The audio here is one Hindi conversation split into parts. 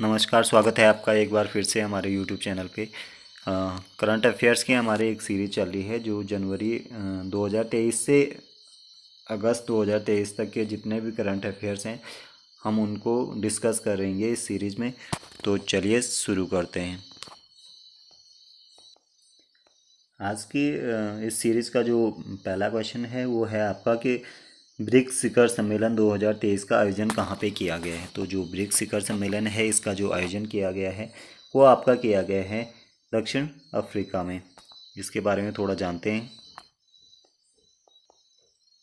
नमस्कार स्वागत है आपका एक बार फिर से हमारे यूट्यूब चैनल पे। करंट अफेयर्स की हमारी एक सीरीज़ चल रही है जो जनवरी अ, 2023 से अगस्त 2023 तक के जितने भी करंट अफेयर्स हैं हम उनको डिस्कस करेंगे इस सीरीज़ में। तो चलिए शुरू करते हैं। आज की इस सीरीज़ का जो पहला क्वेश्चन है वो है आपका कि ब्रिक्स शिखर सम्मेलन 2023 का आयोजन कहाँ पे किया गया है? तो जो ब्रिक्स शिखर सम्मेलन है, इसका जो आयोजन किया गया है, वो आपका किया गया है दक्षिण अफ्रीका में। इसके बारे में थोड़ा जानते हैं।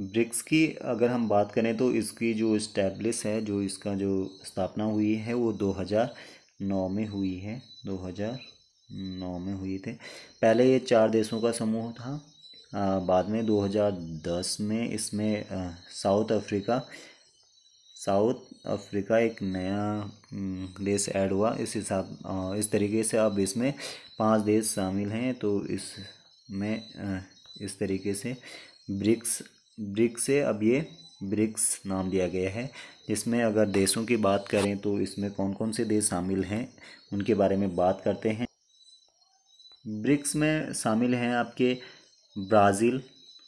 ब्रिक्स की अगर हम बात करें तो इसकी जो इस्टेब्लिश है, जो इसका जो स्थापना हुई है, वो 2009 में हुई है। 2009 में हुई थे। पहले ये चार देशों का समूह था। बाद में 2010 में इसमें साउथ अफ्रीका साउथ अफ्रीका एक नया देश ऐड हुआ। इस हिसाब इस तरीके से अब इसमें पाँच देश शामिल हैं तो इसमें आ, इस तरीके से ब्रिक्स ब्रिक्स से अब ये ब्रिक्स नाम दिया गया है। जिसमें अगर देशों की बात करें तो इसमें कौन कौन से देश शामिल हैं उनके बारे में बात करते हैं। ब्रिक्स में शामिल हैं आपके ब्राज़ील,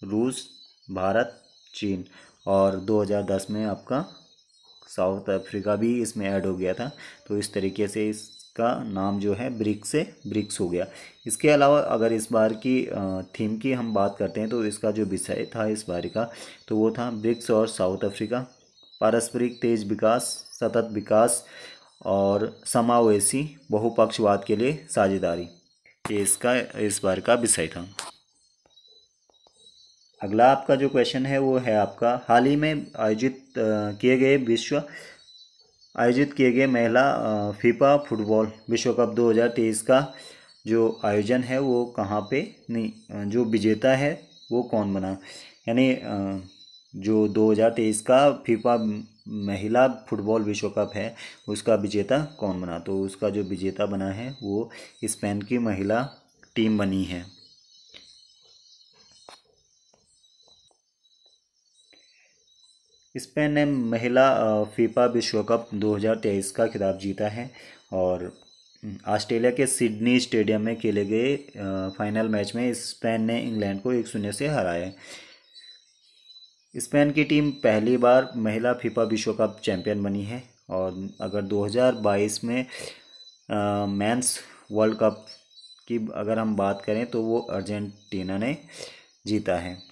रूस, भारत, चीन और 2010 में आपका साउथ अफ्रीका भी इसमें ऐड हो गया था। तो इस तरीके से इसका नाम जो है ब्रिक्स से ब्रिक्स हो गया। इसके अलावा अगर इस बार की थीम की हम बात करते हैं तो इसका जो विषय था इस बार का तो वो था ब्रिक्स और साउथ अफ्रीका। पारस्परिक तेज विकास, सतत विकास और समावेशी बहुपक्षवाद के लिए साझेदारी। ये इसका, इस बार का विषय था। अगला आपका जो क्वेश्चन है, वो है आपका। हाल ही में आयोजित किए गए विश्व, आयोजित किए गए महिला फीफा फुटबॉल विश्व कप 2023 का जो आयोजन है, वो कहाँ पे? नहीं जो विजेता है, वो कौन बना? यानी जो 2023 का फीफा महिला फुटबॉल विश्व कप है, उसका विजेता कौन बना? तो उसका जो विजेता बना है, वो स्पेन की महिला टीम बनी है। स्पेन ने महिला फीफा विश्व कप 2023 का खिताब जीता है और ऑस्ट्रेलिया के सिडनी स्टेडियम में खेले गए फाइनल मैच में स्पेन ने इंग्लैंड को एक शून्य से हराया स्पेन की टीम पहली बार महिला फीफा विश्व कप चैंपियन बनी है और अगर 2022 में मेंस वर्ल्ड कप की अगर हम बात करें तो वो अर्जेंटीना ने जीता है।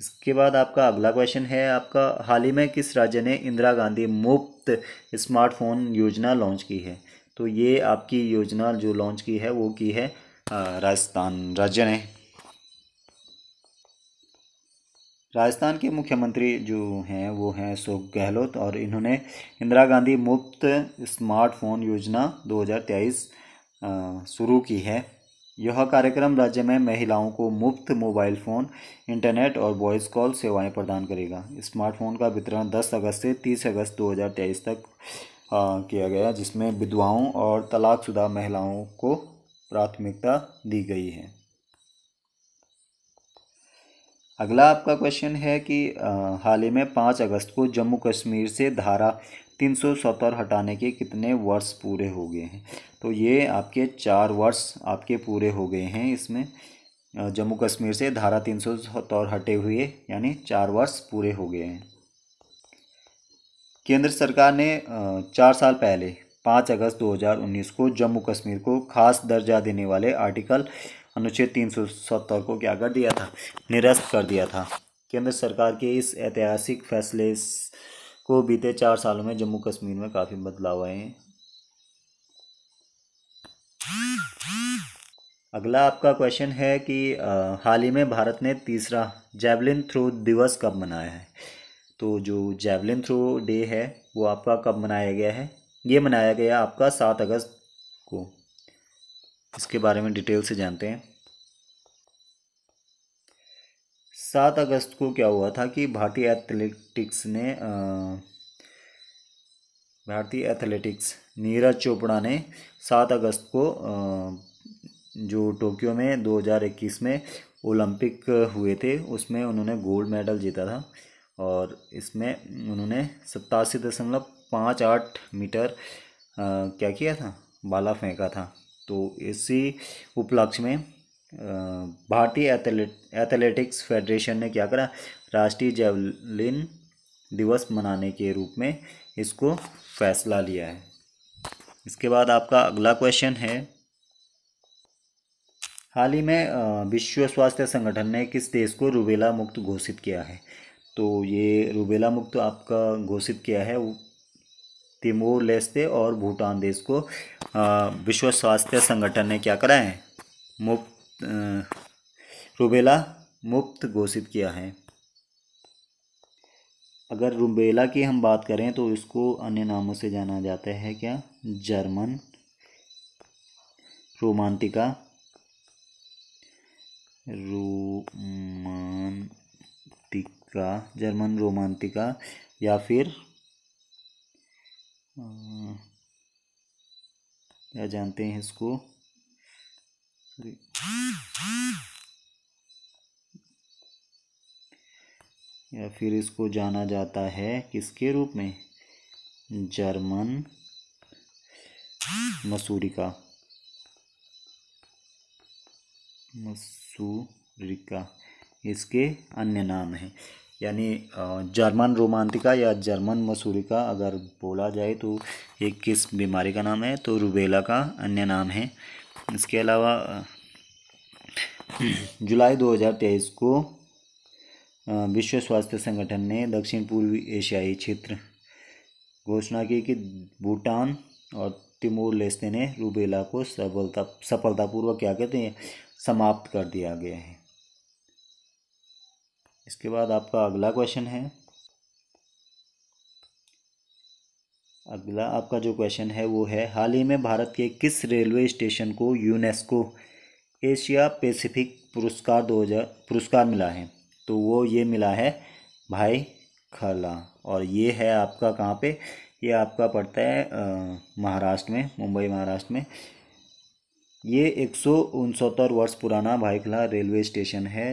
इसके बाद आपका अगला क्वेश्चन है, आपका हाल ही में किस राज्य ने इंदिरा गांधी मुफ़्त स्मार्टफ़ोन योजना लॉन्च की है? तो ये आपकी योजना जो लॉन्च की है, वो की है राजस्थान राज्य ने। राजस्थान के मुख्यमंत्री जो हैं, वो हैं अशोक गहलोत और इन्होंने इंदिरा गांधी मुफ़्त स्मार्टफ़ोन योजना 2023 शुरू की है। यह कार्यक्रम राज्य में महिलाओं को मुफ़्त मोबाइल फ़ोन इंटरनेट और वॉइस कॉल सेवाएँ प्रदान करेगा। स्मार्टफ़ोन का वितरण 10 अगस्त से 30 अगस्त 2023 तक आ, किया गया जिसमें विधवाओं और तलाकशुदा महिलाओं को प्राथमिकता दी गई है। अगला आपका क्वेश्चन है कि हाल ही में पाँच अगस्त को जम्मू कश्मीर से धारा तीन सौ सत्तर हटाने के कितने वर्ष पूरे हो गए हैं? तो ये आपके चार वर्ष आपके पूरे हो गए हैं इसमें। जम्मू कश्मीर से धारा तीन सौ सत्तर हटे हुए, यानी चार वर्ष पूरे हो गए हैं। केंद्र सरकार ने चार साल पहले, पाँच अगस्त 2019 को जम्मू कश्मीर को खास दर्जा देने वाले आर्टिकल अनुच्छेद तीन सौ सत्तर को क्या कर दिया था? निरस्त कर दिया था। केंद्र सरकार के इस ऐतिहासिक फैसले को बीते चार सालों में जम्मू कश्मीर में काफ़ी बदलाव आए हैं। अगला आपका क्वेश्चन है कि हाल ही में भारत ने तीसरा जैवलिन थ्रो दिवस कब मनाया है? तो जो जैवलिन थ्रो डे है, वो आपका कब मनाया गया है? ये मनाया गया आपका सात अगस्त को। इसके बारे में डिटेल से जानते हैं। सात अगस्त को क्या हुआ था कि भारतीय एथलेटिक्स ने भारतीय एथलेटिक्स नीरज चोपड़ा ने सात अगस्त को आ, जो टोक्यो में 2021 में ओलंपिक हुए थे उसमें उन्होंने गोल्ड मेडल जीता था और इसमें उन्होंने सत्तासी दशमलव पाँच आठ मीटर आ, क्या किया था? बाला फेंका था। तो इसी उपलक्ष्य में भारतीय एथलेट, एथलेटिक्स फेडरेशन ने क्या करा? राष्ट्रीय जेवलिन दिवस मनाने के रूप में इसको फैसला लिया है। इसके बाद आपका अगला क्वेश्चन है। हाल ही में विश्व स्वास्थ्य संगठन ने किस देश को रूबेला मुक्त घोषित किया है? तो ये रूबेला मुक्त आपका घोषित किया है। तिमोर, लेस्ते और भूटान देश को विश्व स्वास्थ्य संगठन ने क्या करा है? मुक्त रूबेला मुक्त घोषित किया है। अगर रूबेला की हम बात करें तो इसको अन्य नामों से जाना जाता है क्या? जर्मन, रोमांटिका रोमांटिका, जर्मन रोमांटिका या फिर क्या जानते हैं इसको या फिर इसको जाना जाता है किसके रूप में? जर्मन मसूरिका मसूरिका इसके अन्य नाम हैं। यानी जर्मन रोमांटिका या जर्मन मसूरिका अगर बोला जाए तो ये किस बीमारी का नाम है? तो रुबेला का अन्य नाम है। इसके अलावा, जुलाई 2023 को विश्व स्वास्थ्य संगठन ने दक्षिण पूर्वी एशियाई क्षेत्र घोषणा की कि भूटान और तिमोर लेस्ते ने रूबेला को सफलता, सफलतापूर्वक क्या कहते हैं, समाप्त कर दिया गया है। इसके बाद आपका अगला क्वेश्चन है। अगला आपका जो क्वेश्चन है वो है, हाल ही में भारत के किस रेलवे स्टेशन को यूनेस्को एशिया पैसिफिक पुरस्कार दो हज़ार, पुरस्कार मिला है? तो वो ये मिला है भाई खला। और ये है आपका कहाँ पे? ये आपका पड़ता है महाराष्ट्र में, मुंबई, महाराष्ट्र में। ये एक वर्ष पुराना भाईखला रेलवे स्टेशन है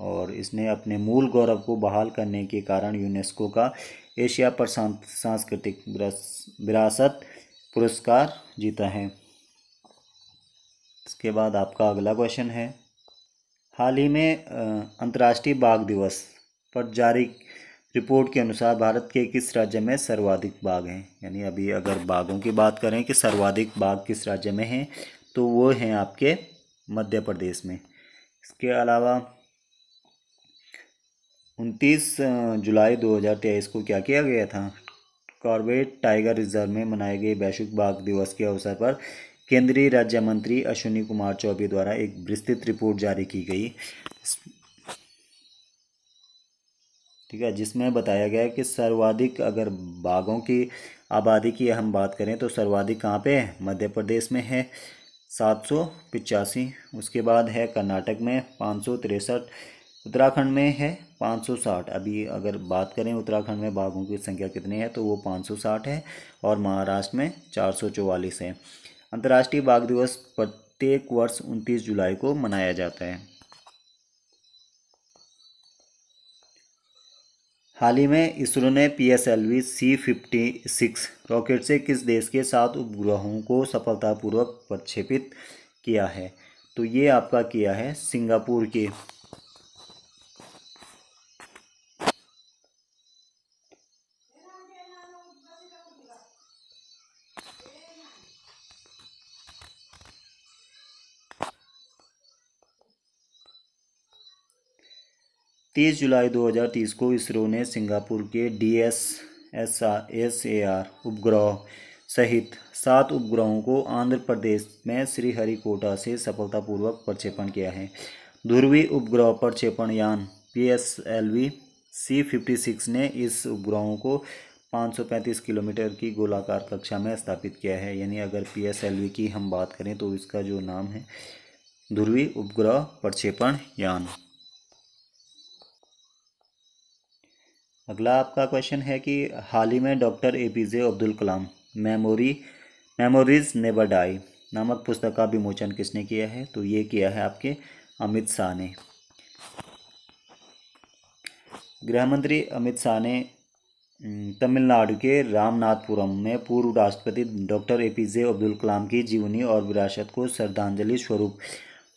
और इसने अपने मूल गौरव को बहाल करने के कारण यूनेस्को का एशिया पर सांस्कृतिक विरासत पुरस्कार जीता है। इसके बाद आपका अगला क्वेश्चन है। हाल ही में अंतर्राष्ट्रीय बाघ दिवस पर जारी रिपोर्ट के अनुसार भारत के किस राज्य में सर्वाधिक बाघ हैं? यानी अभी अगर बाघों की बात करें कि सर्वाधिक बाघ किस राज्य में हैं तो वो हैं आपके मध्य प्रदेश में। इसके अलावा उनतीस जुलाई 2023 को क्या किया गया था? कॉर्बेट टाइगर रिज़र्व में मनाए गए वैश्विक बाघ दिवस के अवसर पर केंद्रीय राज्य मंत्री अश्विनी कुमार चौबे द्वारा एक विस्तृत रिपोर्ट जारी की गई। ठीक है, जिसमें बताया गया कि सर्वाधिक अगर बाघों की आबादी की हम बात करें तो सर्वाधिक कहाँ पे है? मध्य प्रदेश में है, सात सौ पिचासी। उसके बाद है कर्नाटक में पाँच सौ तिरसठ। उत्तराखंड में है पाँच सौ साठ। अभी अगर बात करें उत्तराखंड में बाघों की संख्या कितनी है तो वो पाँच सौ साठ है और महाराष्ट्र में चार सौ चौवालीस है। अंतर्राष्ट्रीय बाघ दिवस प्रत्येक वर्ष उनतीस जुलाई को मनाया जाता है। हाल ही में इसरो ने P S L V C fifty six rocket से किस देश के सात उपग्रहों को सफलतापूर्वक प्रक्षेपित किया है? तो ये आपका किया है सिंगापुर के। तीस जुलाई 2030 को इसरो ने सिंगापुर के D S S R S A R उपग्रह सहित सात उपग्रहों को आंध्र प्रदेश में श्रीहरिकोटा से सफलतापूर्वक प्रक्षेपण किया है। ध्रुवी उपग्रह प्रक्षेपण यान P S L V C fifty six ने इस उपग्रहों को 535 किलोमीटर की गोलाकार कक्षा में स्थापित किया है। यानी अगर पी एस एल वी की हम बात करें तो इसका जो नाम है, ध्रुवी उपग्रह प्रक्षेपण यान। अगला आपका क्वेश्चन है कि हाल ही में doctor A P J Abdul Kalam memory memories never die नामक पुस्तक का विमोचन किसने किया है? तो ये किया है आपके अमित शाह ने। गृह मंत्री अमित शाह ने तमिलनाडु के रामनाथपुरम में पूर्व राष्ट्रपति doctor A P J Abdul Kalam की जीवनी और विरासत को श्रद्धांजलि स्वरूप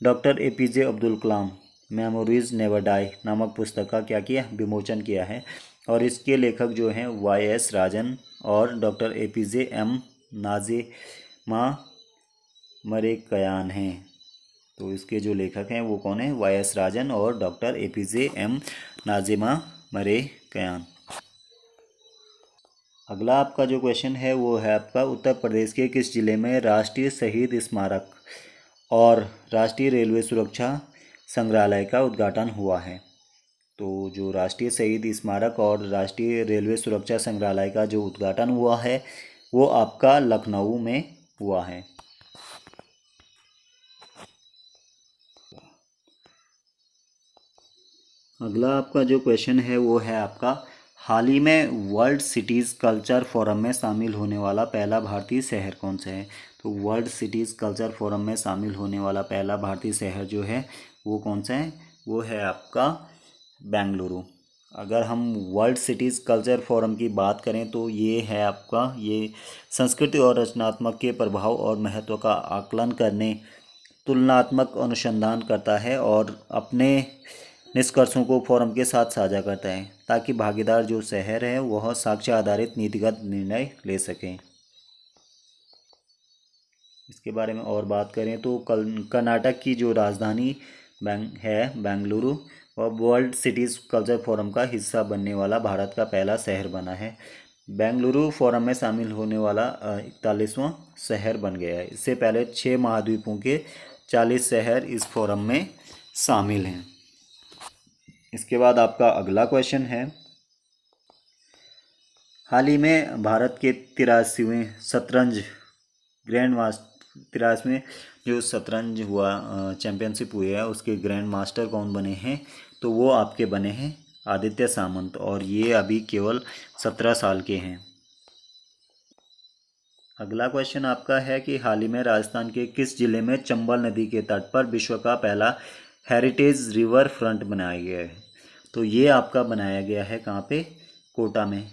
doctor A P J Abdul Kalam memories never die नामक पुस्तक का क्या किया? विमोचन किया है। और इसके लेखक जो हैं वाई एस राजन और doctor A P J M Najima मरे कयान हैं। तो इसके जो लेखक हैं वो कौन है? वाई एस राजन और doctor A P J M Najima मरे कयान अगला आपका जो क्वेश्चन है वो है आपका उत्तर प्रदेश के किस ज़िले में राष्ट्रीय शहीद स्मारक और राष्ट्रीय रेलवे सुरक्षा संग्रहालय का उद्घाटन हुआ है? तो जो राष्ट्रीय शहीद स्मारक और राष्ट्रीय रेलवे सुरक्षा संग्रहालय का जो उद्घाटन हुआ है, वो आपका लखनऊ में हुआ है। अगला आपका जो क्वेश्चन है, वो है आपका, हाल ही में वर्ल्ड सिटीज़ कल्चर फोरम में शामिल होने वाला पहला भारतीय शहर कौन सा है? तो वर्ल्ड सिटीज़ कल्चर फोरम में शामिल होने वाला पहला भारतीय शहर जो है, वो कौन सा है? वो है आपका बेंगलुरु। अगर हम वर्ल्ड सिटीज़ कल्चर फोरम की बात करें तो ये है आपका, ये संस्कृति और रचनात्मक के प्रभाव और महत्व का आकलन करने, तुलनात्मक अनुसंधान करता है और अपने निष्कर्षों को फोरम के साथ साझा करता है, ताकि भागीदार जो शहर है वह साक्ष्य आधारित नीतिगत निर्णय ले सकें। इसके बारे में और बात करें तो कर्नाटक की जो राजधानी बैंग है, बेंगलुरु वह वर्ल्ड सिटीज़ कल्चर फोरम का हिस्सा बनने वाला भारत का पहला शहर बना है। बेंगलुरु फोरम में शामिल होने वाला इकतालीसवां शहर बन गया है। इससे पहले छः महाद्वीपों के चालीस शहर इस फोरम में शामिल हैं। इसके बाद आपका अगला क्वेश्चन है। हाल ही में भारत के तिरासीवें शतरंज ग्रैंड मास्टर तिरासीवें जो शतरंज हुआ चैम्पियनशिप हुई है, उसके ग्रैंड मास्टर कौन बने हैं? तो वो आपके बने हैं आदित्य सामंत, और ये अभी केवल सत्रह साल के हैं। अगला क्वेश्चन आपका है कि हाल ही में राजस्थान के किस ज़िले में चंबल नदी के तट पर विश्व का पहला हेरिटेज रिवर फ्रंट बनाया गया है? तो ये आपका बनाया गया है कहाँ पे? कोटा में।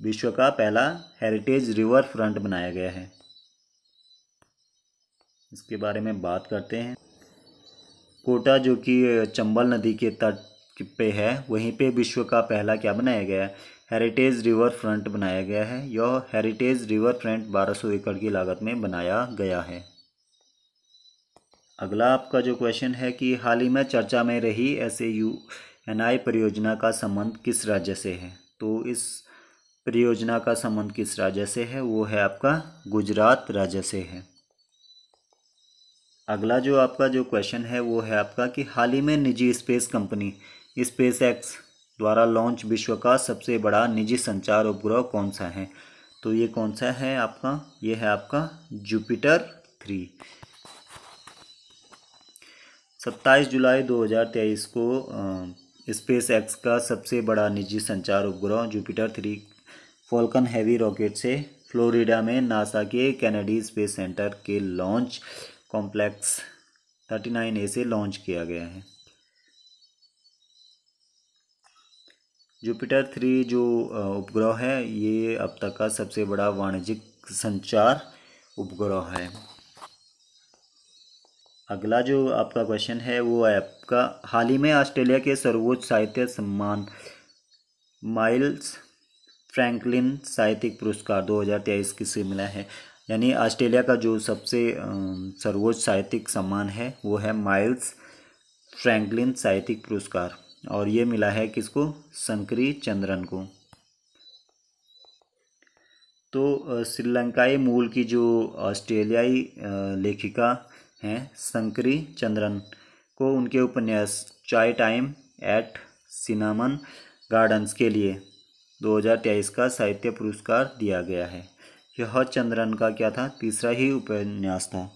विश्व का पहला हेरिटेज रिवर फ्रंट बनाया गया है। इसके बारे में बात करते हैं। कोटा, जो कि चंबल नदी के तट पे है, वहीं पे विश्व का पहला क्या बनाया गया है? हेरिटेज रिवर फ्रंट बनाया गया है। यह हेरिटेज रिवर फ्रंट 1200 एकड़ की लागत में बनाया गया है। अगला आपका जो क्वेश्चन है कि हाल ही में चर्चा में रही एस यू एनआई परियोजना का संबंध किस राज्य से है? तो इस परियोजना का संबंध किस राज्य से है? वो है आपका गुजरात राज्य से है। अगला जो आपका जो क्वेश्चन है, वो है आपका कि हाल ही में निजी स्पेस कंपनी स्पेस एक्स द्वारा लॉन्च विश्व का सबसे बड़ा निजी संचार उपग्रह कौन सा है? तो ये कौन सा है आपका? ये है आपका जुपिटर थ्री सत्ताईस जुलाई 2023 को स्पेस एक्स का सबसे बड़ा निजी संचार उपग्रह Jupiter three Falcon heavy rocket से फ्लोरिडा में नासा के कैनेडी स्पेस सेंटर के launch complex thirty nine A से लॉन्च किया गया है। जुपिटर थ्री जो उपग्रह है, ये अब तक का सबसे बड़ा वाणिज्यिक संचार उपग्रह है। अगला जो आपका क्वेश्चन है, वो आपका, हाल ही में ऑस्ट्रेलिया के सर्वोच्च साहित्य सम्मान, माइल्स फ्रैंकलिन साहित्यिक पुरस्कार 2023 किसे मिला है? यानी ऑस्ट्रेलिया का जो सबसे सर्वोच्च साहित्यिक सम्मान है, वो है माइल्स फ्रैंकलिन साहित्यिक पुरस्कार। और ये मिला है किसको? संकरी चंद्रन को। तो श्रीलंकाई मूल की जो ऑस्ट्रेलियाई लेखिका हैं शंकरी चंद्रन को उनके उपन्यास चाय टाइम एट सिनामन गार्डन्स के लिए 2023 का साहित्य पुरस्कार दिया गया है। यह चंद्रन का क्या था? तीसरा ही उपन्यास था।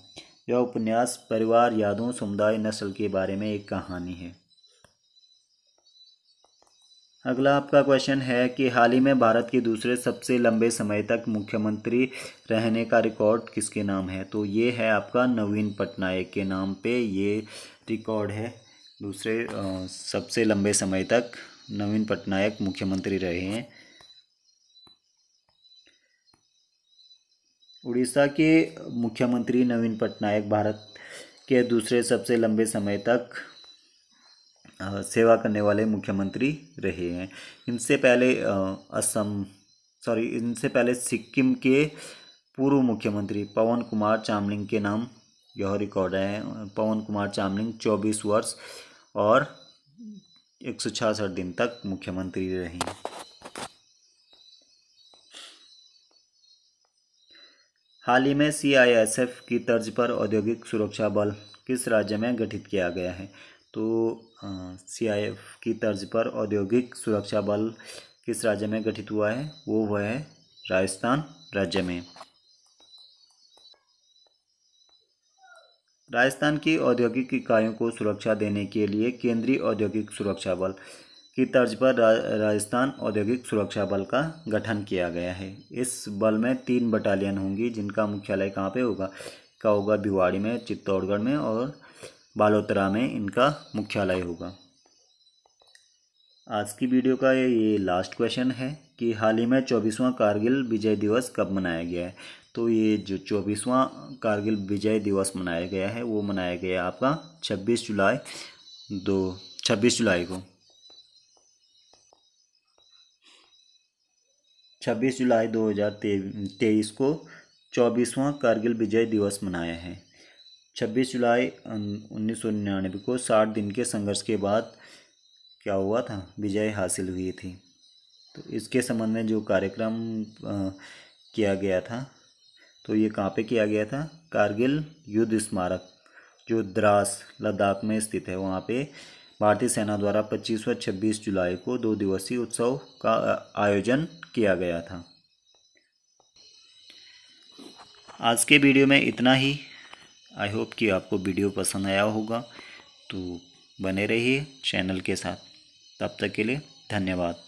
यह उपन्यास परिवार, यादों, समुदाय, नस्ल के बारे में एक कहानी है। अगला आपका क्वेश्चन है कि हाल ही में भारत के दूसरे सबसे लंबे समय तक मुख्यमंत्री रहने का रिकॉर्ड किसके नाम है? तो ये है आपका नवीन पटनायक के नाम पे ये रिकॉर्ड है। दूसरे सबसे लंबे समय तक नवीन पटनायक मुख्यमंत्री रहे हैं। उड़ीसा के मुख्यमंत्री नवीन पटनायक भारत के दूसरे सबसे लंबे समय तक सेवा करने वाले मुख्यमंत्री रहे हैं। इनसे पहले असम सॉरी इनसे पहले सिक्किम के पूर्व मुख्यमंत्री पवन कुमार चामलिंग के नाम यह रिकॉर्ड है। पवन कुमार चामलिंग चौबीस वर्ष और एक सौ छियासठ दिन तक मुख्यमंत्री रहे हाल ही में सीआईएसएफ की तर्ज पर औद्योगिक सुरक्षा बल किस राज्य में गठित किया गया है? तो सीआईएफ की तर्ज पर औद्योगिक सुरक्षा बल किस राज्य में गठित हुआ है? वो हुआ है राजस्थान राज्य में। राजस्थान की औद्योगिक इकाइयों को सुरक्षा देने के लिए केंद्रीय औद्योगिक सुरक्षा बल की तर्ज पर राजस्थान औद्योगिक सुरक्षा बल का गठन किया गया है। इस बल में तीन बटालियन होंगी, जिनका मुख्यालय कहाँ पे होगा? का होगा भिवाड़ी में, चित्तौड़गढ़ में और बालोतरा में इनका मुख्यालय होगा। आज की वीडियो का ये लास्ट क्वेश्चन है कि हाल ही में चौबीसवां कारगिल विजय दिवस कब मनाया गया है? तो ये जो चौबीसवां कारगिल विजय दिवस मनाया गया है, वो मनाया गया आपका छब्बीस जुलाई दो, छब्बीस जुलाई को। छब्बीस जुलाई दो हज़ार तेईस को चौबीसवां कारगिल विजय दिवस मनाया है। छब्बीस जुलाई उन्नीस सौ निन्यानवे को साठ दिन के संघर्ष के बाद क्या हुआ था? विजय हासिल हुई थी। तो इसके संबंध में जो कार्यक्रम किया गया था तो ये कहाँ पे किया गया था? कारगिल युद्ध स्मारक, जो द्रास, लद्दाख में स्थित है, वहाँ पे भारतीय सेना द्वारा 25 व 26 जुलाई को दो दिवसीय उत्सव का आयोजन किया गया था। आज के वीडियो में इतना ही। आई होप कि आपको वीडियो पसंद आया होगा। तो बने रहिए चैनल के साथ। तब तक के लिए धन्यवाद।